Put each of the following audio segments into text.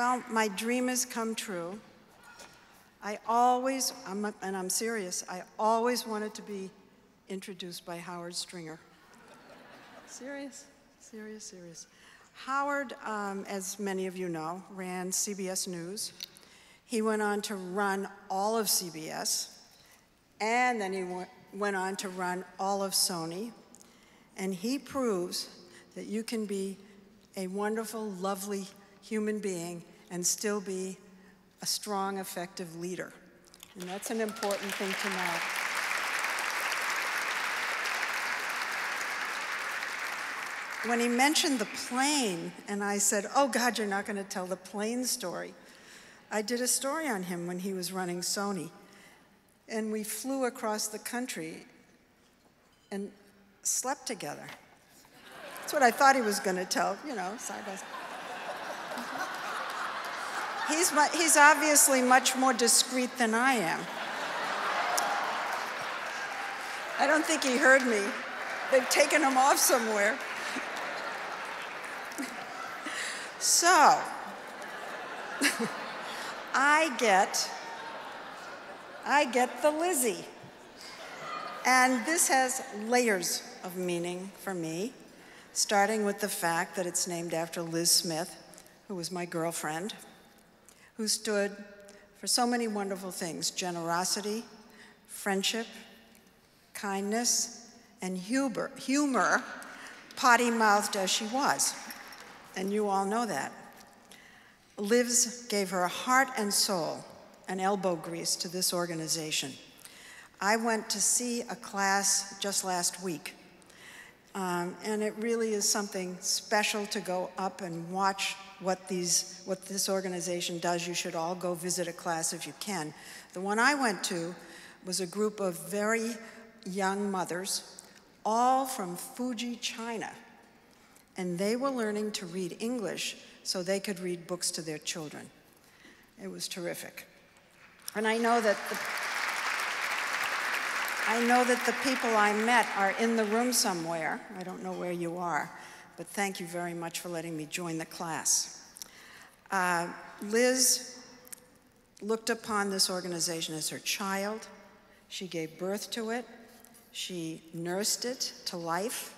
Well, my dream has come true. I always, I'm, and I'm serious, I always wanted to be introduced by Howard Stringer. serious, serious, serious. Howard, um, as many of you know, ran CBS News. He went on to run all of CBS, and then he went on to run all of Sony. And he proves that you can be a wonderful, lovely human being and still be a strong, effective leader. And that's an important thing to know. When he mentioned the plane, and I said, Oh God, you're not going to tell the plane story. I did a story on him when he was running Sony. And we flew across the country and slept together. That's what I thought he was going to tell, you know, side by side. He's, he's obviously much more discreet than I am. I don't think he heard me. They've taken him off somewhere. so, I get, I get the Lizzie. And this has layers of meaning for me, starting with the fact that it's named after Liz Smith, who was my girlfriend who stood for so many wonderful things generosity, friendship, kindness, and humor, humor potty mouthed as she was. And you all know that. Liz gave her heart and soul and elbow grease to this organization. I went to see a class just last week, um, and it really is something special to go up and watch what, these, what this organization does. You should all go visit a class if you can. The one I went to was a group of very young mothers, all from Fuji, China. And they were learning to read English so they could read books to their children. It was terrific. And I know that the, I know that the people I met are in the room somewhere. I don't know where you are but thank you very much for letting me join the class. Uh, Liz looked upon this organization as her child. She gave birth to it. She nursed it to life.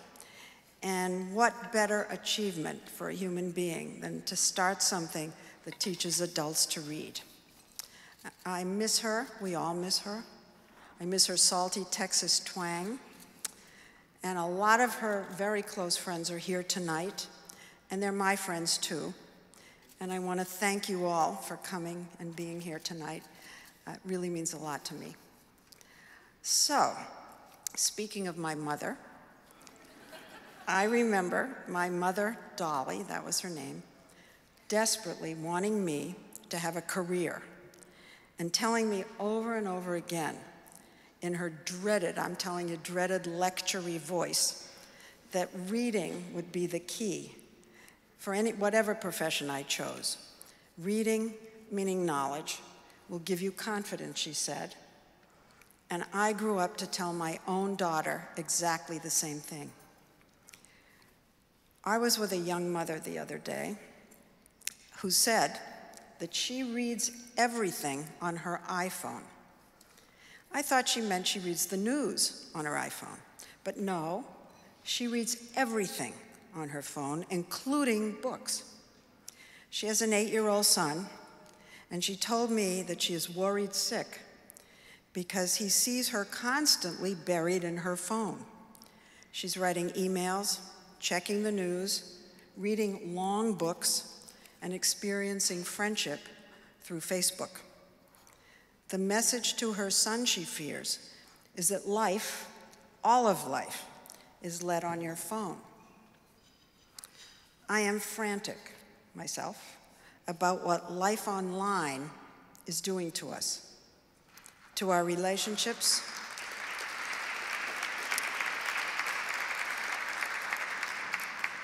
And what better achievement for a human being than to start something that teaches adults to read? I miss her. We all miss her. I miss her salty Texas twang. And a lot of her very close friends are here tonight, and they're my friends too. And I want to thank you all for coming and being here tonight. It really means a lot to me. So, speaking of my mother, I remember my mother, Dolly, that was her name, desperately wanting me to have a career and telling me over and over again in her dreaded, I'm telling you, dreaded lectury voice, that reading would be the key for any, whatever profession I chose. Reading, meaning knowledge, will give you confidence, she said. And I grew up to tell my own daughter exactly the same thing. I was with a young mother the other day who said that she reads everything on her iPhone. I thought she meant she reads the news on her iPhone. But no, she reads everything on her phone, including books. She has an eight year old son, and she told me that she is worried sick because he sees her constantly buried in her phone. She's writing emails, checking the news, reading long books, and experiencing friendship through Facebook. The message to her son, she fears, is that life, all of life, is led on your phone. I am frantic myself about what life online is doing to us, to our relationships,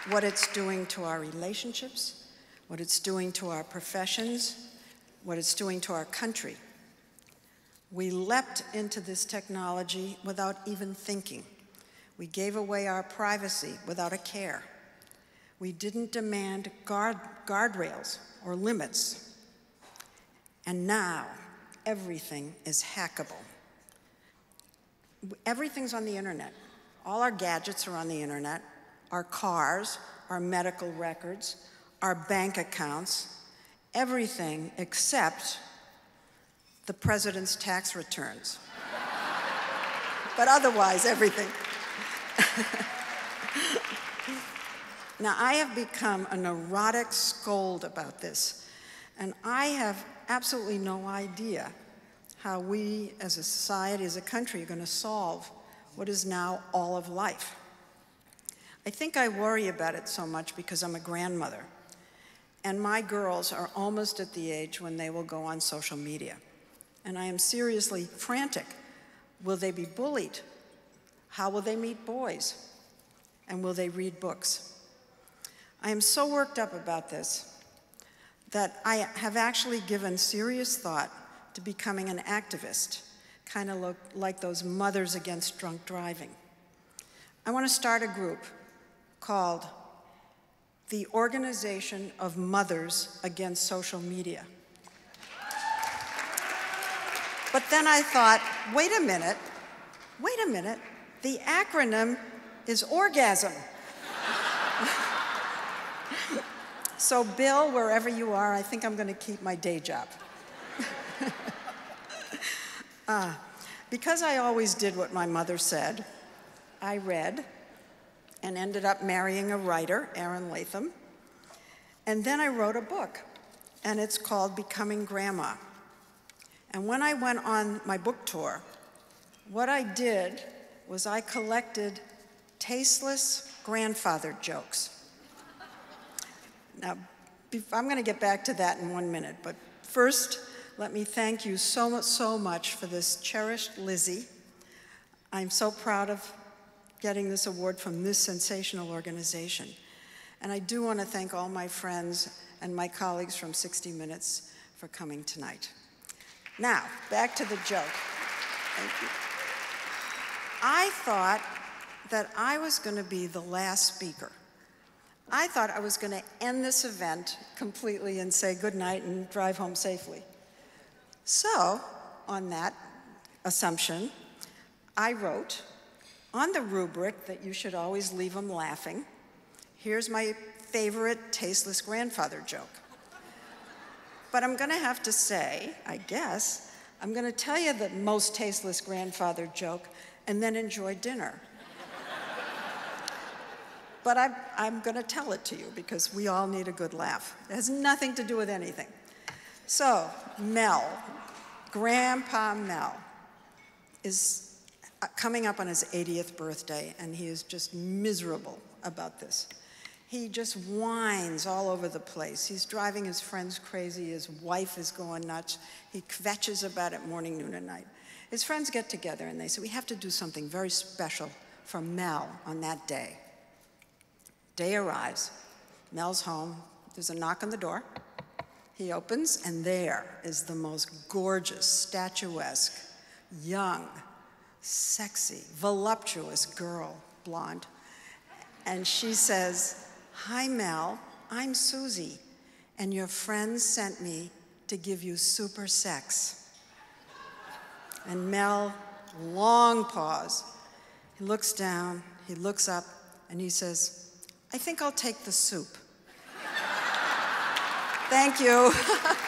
what it's doing to our relationships, what it's doing to our professions, what it's doing to our country. We leapt into this technology without even thinking. We gave away our privacy without a care. We didn't demand guard, guardrails or limits. And now everything is hackable. Everything's on the internet. All our gadgets are on the internet our cars, our medical records, our bank accounts, everything except the president's tax returns. but otherwise, everything. now, I have become a neurotic scold about this, and I have absolutely no idea how we as a society, as a country, are going to solve what is now all of life. I think I worry about it so much because I'm a grandmother, and my girls are almost at the age when they will go on social media. And I am seriously frantic. Will they be bullied? How will they meet boys? And will they read books? I am so worked up about this that I have actually given serious thought to becoming an activist, kind of like those mothers against drunk driving. I want to start a group called the Organization of Mothers Against Social Media. But then I thought, wait a minute, wait a minute, the acronym is orgasm. so, Bill, wherever you are, I think I'm going to keep my day job. uh, because I always did what my mother said, I read and ended up marrying a writer, Aaron Latham. And then I wrote a book, and it's called Becoming Grandma. And when I went on my book tour, what I did was I collected tasteless grandfather jokes. Now, I'm going to get back to that in one minute, but first, let me thank you so much, so much for this cherished Lizzie. I'm so proud of getting this award from this sensational organization. And I do want to thank all my friends and my colleagues from 60 Minutes for coming tonight. Now, back to the joke. Thank you. I thought that I was going to be the last speaker. I thought I was going to end this event completely and say good night and drive home safely. So, on that assumption, I wrote on the rubric that you should always leave them laughing, here's my favorite tasteless grandfather joke. But I'm going to have to say, I guess, I'm going to tell you the most tasteless grandfather joke and then enjoy dinner. but I'm, I'm going to tell it to you because we all need a good laugh. It has nothing to do with anything. So, Mel, Grandpa Mel, is uh, coming up on his 80th birthday, and he is just miserable about this. He just whines all over the place. He's driving his friends crazy. His wife is going nuts. He kvetches about it morning, noon, and night. His friends get together and they say, We have to do something very special for Mel on that day. Day arrives. Mel's home. There's a knock on the door. He opens, and there is the most gorgeous, statuesque, young, sexy, voluptuous girl, blonde. And she says, Hi, Mel, I'm Susie, and your friends sent me to give you super sex. And Mel, long pause. He looks down, he looks up, and he says, I think I'll take the soup. Thank you.